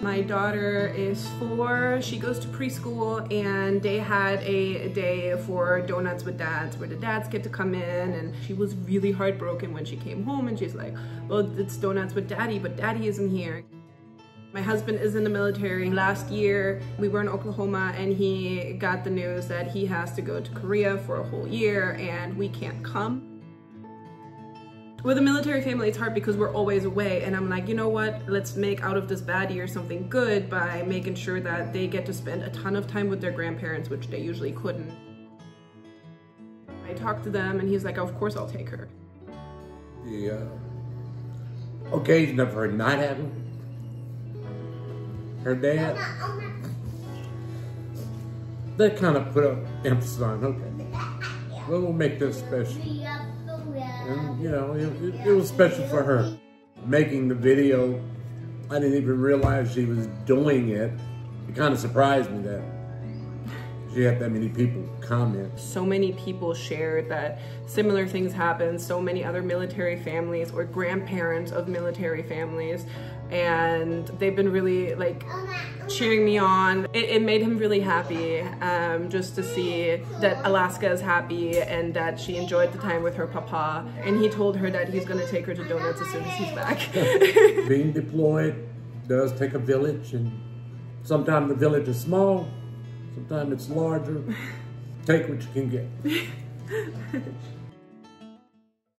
My daughter is four. She goes to preschool and they had a day for donuts with dads where the dads get to come in and she was really heartbroken when she came home and she's like, well, it's donuts with daddy, but daddy isn't here. My husband is in the military. Last year, we were in Oklahoma and he got the news that he has to go to Korea for a whole year and we can't come. With a military family, it's hard because we're always away and I'm like, you know what? Let's make out of this bad year something good by making sure that they get to spend a ton of time with their grandparents, which they usually couldn't. I talked to them and he's like, of course I'll take her. The uh, occasion of her not having her dad, that kind of put an emphasis on, okay, well, we'll make this special. You know, it, it, it was special for her. Making the video, I didn't even realize she was doing it. It kind of surprised me that had that many people comment. So many people shared that similar things happened. So many other military families or grandparents of military families and they've been really like cheering me on. It, it made him really happy um, just to see that Alaska is happy and that she enjoyed the time with her papa. And he told her that he's gonna take her to donuts as soon as he's back. Being deployed does take a village and sometimes the village is small, sometimes it's larger. Take what you can get.